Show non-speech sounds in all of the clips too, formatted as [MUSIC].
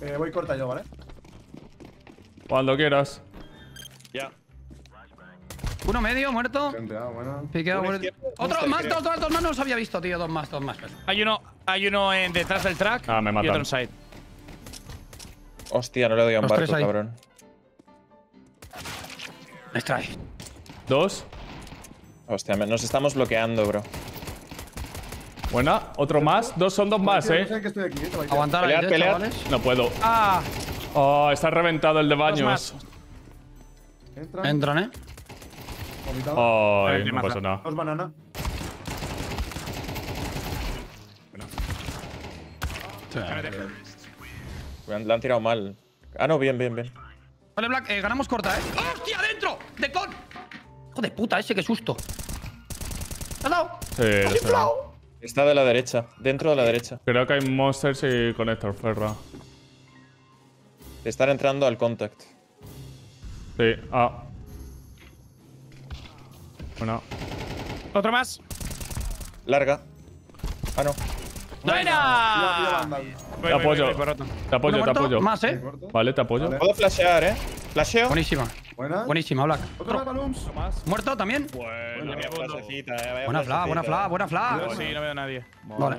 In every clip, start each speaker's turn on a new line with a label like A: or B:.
A: Eh, voy corta yo, ¿vale?
B: Cuando quieras.
C: Ya.
D: Uno medio, muerto.
A: Gente, ah, bueno.
D: Piqueado,
C: Uno
D: muerto.
C: izquierdo,
D: Otro, más, dos, dos, dos más. No los había visto, tío. Dos más, dos más.
E: Hay uno, hay uno en, detrás del track
B: Ah, me
E: y
B: matan.
E: otro en side.
C: Hostia, no le doy a un
D: Los
C: barco, cabrón.
D: Me extrae.
B: Dos.
C: Hostia, nos estamos bloqueando, bro.
B: Buena. Otro más. Dos son dos más, eh.
D: Aguantar
C: Pelead, pelead.
B: No puedo.
E: Ah,
B: Oh, está reventado el de baños.
A: Entran.
D: Entran, eh.
B: Ay, no pasa nada.
A: Dos bananas.
C: Me han- La han tirado mal. Ah, no, bien, bien, bien.
D: Vale, Black, eh, ganamos corta, eh. ¡Hostia, dentro! ¡De con! Hijo de puta, ese, qué susto. ¿Te has dado?
B: Sí.
C: Está de la derecha, dentro de la derecha.
B: Creo que hay monsters y connector, Ferra.
C: Están entrando al contact.
B: Sí. Ah. Bueno.
E: Otro más.
C: Larga. Ah, no.
E: ¡Buena!
A: Vandal.
B: Te apoyo. Te apoyo, te apoyo.
D: Más, eh.
B: Vale, te apoyo.
A: Vale.
C: Puedo flashear, eh. Flasheo.
D: Buenísima.
A: Buena.
D: Buenísima, Black.
A: Otro.
D: Muerto también.
B: Bueno.
C: Eh, vaya
D: Buena fla, buena fla, buena fla.
E: Sí, no veo a nadie.
D: Vale.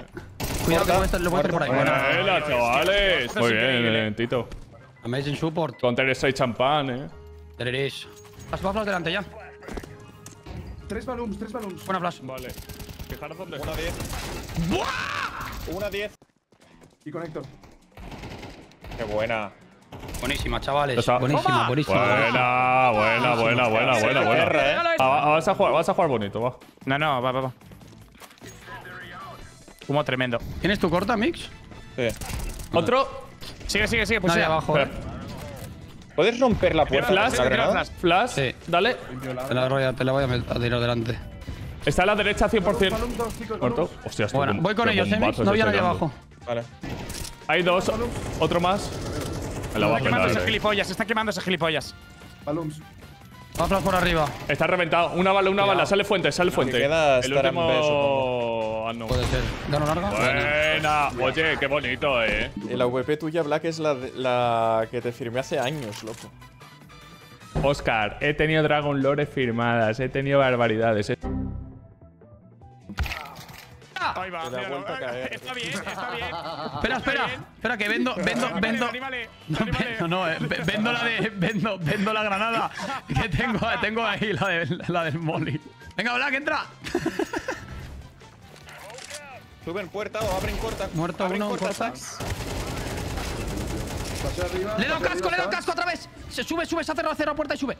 D: Cuidado que lo voy a estar- lo voy a estar por ahí. Buena.
B: Buena, chavales. Muy bien,
E: increíble.
B: bien, Tito.
D: Amazing support.
B: Counter Strike champán, eh.
D: There it is. Las flash delante ya.
A: Tres balloons, tres balloons.
D: Buena flash.
B: Vale. Fijaros dónde
C: Una 10. Una 10.
A: Y conector.
C: Qué buena.
D: Buenísima, chavales. Buenísima,
E: Toma.
D: buenísima.
B: Buena, buena, buena, buena, buena, buena. Ah, va- vas, a jugar, vas a jugar bonito, va.
E: No, no, va, va, va. Humo tremendo.
D: ¿Tienes tu corta, Mix?
C: Sí.
B: Otro.
E: Sigue, sigue, sigue. Pues
D: Nadie abajo, eh.
C: ¿Puedes romper la puerta?
B: Flash,
C: la
E: flash.
B: Flash.
D: Sí.
B: Dale.
D: Te la, voy a- te la voy a tirar delante.
B: Está a la derecha 100%.
A: Balloons, dos, chicos,
B: Muerto. Hostia, esto
D: Bueno, voy con ellos, eh, Mix. No había
B: estoy
D: nadie abajo.
C: Vale.
B: Hay dos. Otro más. Me la va a
E: ese
B: eh.
E: gilipollas, está quemando ese gilipollas.
A: Balloons.
D: Va a flash por arriba.
B: Está reventado. Una bala, una bala. Sale fuente, sale fuente.
C: queda
B: El último. Ah, no.
D: Puede ser. Gano larga. Buena.
B: Oye, qué bonito, eh.
C: Y la VP tuya, Black, es la, de- la que te firmé hace años, loco.
B: Oscar, he tenido Dragon Lore firmadas, he tenido barbaridades. eh.
E: Ahí va, míralo. [LAUGHS] Está bien, está bien.
D: Espera, espera. Espera, que vendo, vendo, vendo. No, no, eh, ve- vendo la de. Vendo, vendo la granada. Que tengo, tengo ahí la, de, la del molly. Venga, Black, entra.
C: Suben puerta o abren corta.
D: Muerto
C: abren
D: uno,
C: corta,
D: corta.
C: Sax.
A: Pasé arriba.
D: Le he dado casco, le he dado
A: arriba,
D: casco otra vez. Se sube, sube, se ha cerrado, cerrado puerta y sube.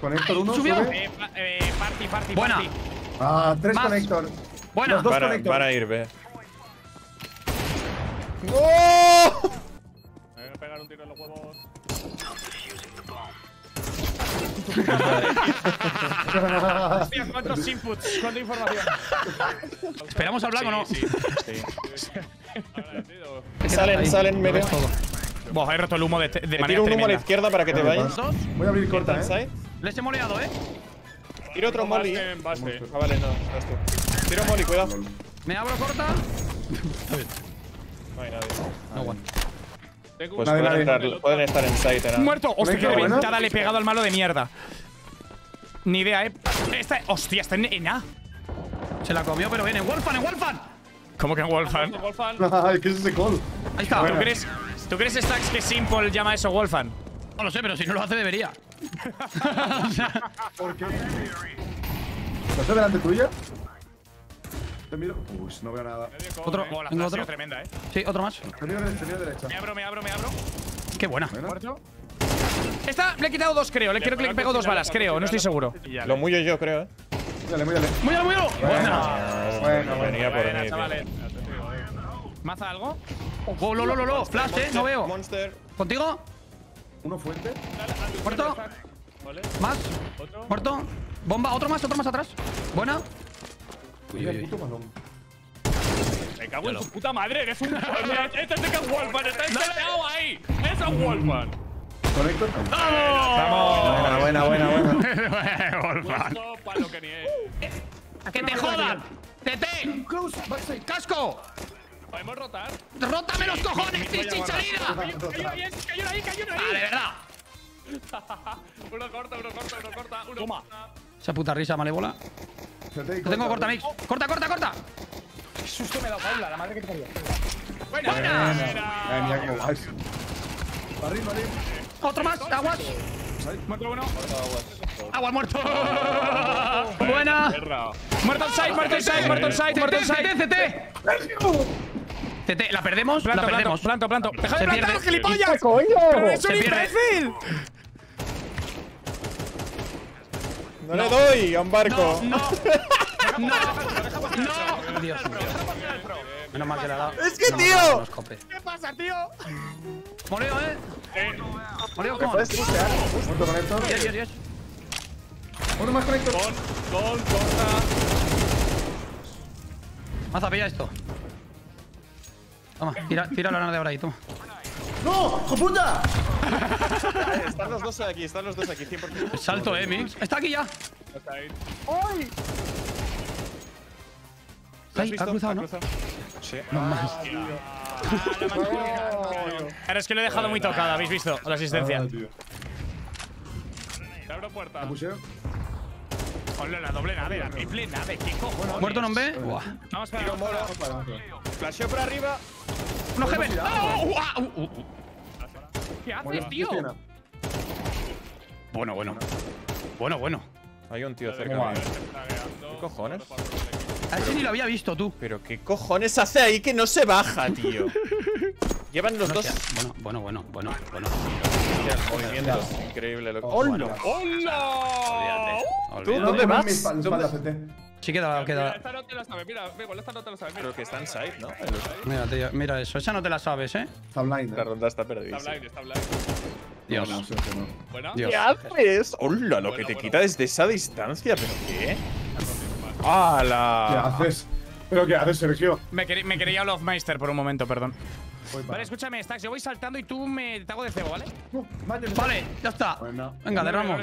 A: Conector uno.
D: Subió.
A: sube.
E: Eh, pa- eh, party, party,
D: Buena.
E: party.
A: Ah, tres
D: Más.
A: conector.
D: Buena.
A: Los dos
C: Van a,
A: conector.
C: van a ir, ve.
B: Me voy a pegar un tiro en los huevos.
E: Hostia, ¿cuántos inputs? ¿Cuánta información?
D: ¿Esperamos al Black o no?
E: Sí, [LAUGHS]
C: Salen, salen, medio.
E: Buah, he roto el humo de, de
C: Te
E: manera
C: tiro un humo a la
E: tremenda.
C: izquierda para que te vayas.
A: Voy a abrir corta, eh.
D: Les he moleado, eh.
C: Tiro otro molly. Ah, vale, no, no es tú. Tiro molly, cuidado.
D: Me abro corta.
C: No hay nadie.
D: No, bueno.
C: Pues
A: Nadie,
C: pueden,
A: nadie.
C: entrar, pueden estar en site, ¿eh?
E: Muerto. Hostia, qué
A: Venga, bueno.
E: reventada le he pegado al malo de mierda. Ni idea, eh. Esta, hostia, está en, en A.
D: Se la comió, pero viene. Wolfan, en Wolfan.
E: ¿Cómo que en Wolfan? [LAUGHS]
A: ¿qué es ese call?
D: Ahí está.
E: ¿Tú crees, ¿Tú crees, Stacks, que Simple llama eso Wolfan?
D: No lo sé, pero si no lo hace, debería. O sea,
A: ¿Por qué? ¿Estás delante tuya? Te miro. Uy, no veo nada.
D: otro.
E: Oh, la
D: otro.
E: tremenda, eh.
D: Sí, otro más.
A: Te miro derecha, te miro derecha.
E: Me abro, me abro, me abro.
D: Qué buena.
A: Bueno.
E: Esta le he quitado dos, creo. Le quiero que le pego dos balas, creo. No estoy seguro.
C: Lo muyo yo, creo, ¿eh?
A: Múyale, múyale.
D: ¡Muy muy
A: Bueno, bueno, bueno.
C: Venía por mí.
E: chavales. ¿Maza algo?
D: Oh, lo, lo, lo, lo. Flash, eh. No veo.
C: Monster.
D: ¿Contigo?
A: Uno fuente.
D: ¿Muerto? ¿Más?
B: Otro.
D: ¿Muerto? Bomba, otro más, otro más atrás. Buena.
A: Mira el puto balón.
B: Me cago en tu puta madre, eres un. [LAUGHS] Este es de que es Wolfman, está ahí. Es un Wolfman.
A: Conector.
E: ¡Vamos!
A: Buena, buena, buena, buena. [LAUGHS]
B: Para lo que ni es.
D: ¡Que te jodan! ¡TT! ¡Casco!
B: Podemos rotar.
D: ¡Rótame los cojones, sin salida!
B: Cayó ahí, cayó ahí.
D: Ah, de verdad. [LAUGHS]
B: uno corta, uno corta, uno corta. Uno
E: Toma.
B: corta.
D: Esa puta risa malévola. Lo tengo corta,
A: corta.
D: Mix. Corta, corta, corta.
E: Qué susto me ha dado Paula, la madre que te parió.
B: Buena.
A: Buena. Ay, mira.
D: Otro más. Aguas.
B: Muerto uno.
D: Aguas muerto. Buena.
E: Muerto on side, muerto on side, muerto on side, muerto on
D: CT,
E: side.
D: CT. CT, la perdemos,
E: Planto,
D: la
E: planto,
D: perdemos.
E: planto, planto. ¡Deja de plantar, gilipollas! es un imbécil!
C: No le doy a un barco.
D: No, [LAUGHS] no, no. Dios mío. Menos mal que le ha dado.
C: Es que, tío.
E: ¿Qué pasa, tío?
D: Moreo, eh.
B: Eh,
D: Moreo, ¿cómo?
A: Muerto conector.
D: Yes, yes, yes.
A: Uno más conector.
B: Con, con, corta.
D: Maza, pilla esto. Toma, tira, tira la de ahora ahí, toma.
A: ¡No! ¡Hijo puta! [LAUGHS]
C: Están los dos aquí, están los dos aquí, 100%.
D: Salto, eh, Mix. Está aquí ya.
B: Está ahí.
C: ¿Lo has
D: Ahí,
C: visto?
D: ha cruzado, ¿no?
C: Sí.
D: No más.
E: Pero es que lo he dejado muy tocado, ¿habéis visto? La asistencia.
A: Ah.
B: Te abro puerta.
A: Puseo.
E: Hola, la doble nave, la triple nave, ¿qué cojones?
D: ¿Muerto no ve? Buah.
E: Vamos para
C: Flasheo por arriba.
D: ¡No, Heaven!
E: ¿Qué haces,
A: Bueno,
E: tío?
A: Cristina.
D: Bueno, bueno. Bueno, bueno.
C: Hay un tío cerca. ¿Qué cojones?
D: A ese ni lo había visto tú.
C: Pero qué cojones hace ahí que no se baja, tío. [LAUGHS] Llevan los dos
D: Bueno, bueno, bueno, bueno, bueno.
C: Increíble lo que.
D: Bueno.
B: ¡Hola!
C: ¿Tú
D: Olvídate.
C: dónde vas?
D: Sí, queda,
B: Mira,
D: queda.
B: esta no te la sabes. Mira, Bego, esta no te la sabes. Mira.
C: Creo que está en side, ¿no?
D: Mira, tío, mira eso. Esa no te la sabes, ¿eh?
A: Está blind.
C: La
A: eh.
C: ronda está
B: Está
C: perdida.
B: blind, está blind.
D: Dios.
A: No, no, sí, sí, no.
B: Buena.
D: Dios.
C: ¿Qué haces? Hola, lo que te quita desde esa distancia, ¿pero qué? ¡Hala!
A: ¿Qué haces? ¿Pero qué haces, Sergio?
E: Me, quería- me quería Lofmeister por un momento, perdón. Vale, escúchame, Stacks, yo voy saltando y tú me te hago de cebo, ¿vale?
D: Vale, ya está.
A: Bueno.
D: Venga, derramos.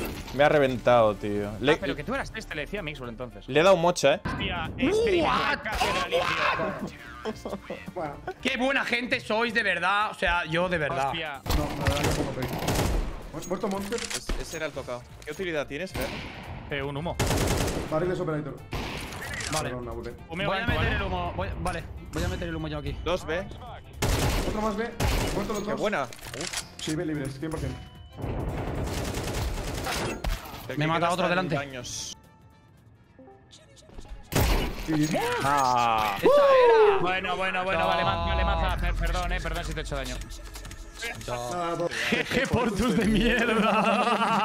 E: No.
C: Me ha reventado, tío. Le,
E: Ah, pero que tú eras este, le decía a Mixwell entonces.
C: le he dado mocha, ¿eh?
E: Hostia.
A: Bueno,
D: Qué buena gente sois, de verdad. O sea, yo de verdad.
E: Hostia.
A: no, pay. Mu- Muerto Monster.
C: Es- ese era el tocado. ¿Qué utilidad tienes, Fer?
E: Eh, un humo.
A: Barriles Operator.
D: Vale. Voy a meter el humo. voy- vale, voy a meter el humo yo aquí.
C: 2B.
A: Otro más B. Muerto los
C: ¡Qué
A: dos.
C: buena!
A: Sí, B libres, 100%.
D: Me mata otro delante.
C: daños.
A: Sí.
C: ¡Ah!
D: ¡Esa era!
E: Bueno, bueno, bueno, vale, ma- vale, maza. Per- Perdón, eh, perdón si te he hecho daño.
D: ¡Qué portus [LAUGHS] de mierda!